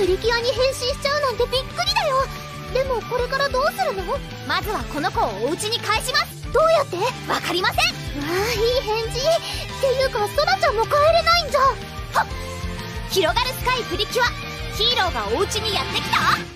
プリキュアに変身しちゃうなんてびっくりだよでもこれからどうするのまずはこの子をお家に返しますどうやってわかりませんわあいい返事っていうかソラちゃんも帰れないんじゃはっ広がるスカイプリキュアヒーローがお家にやってきた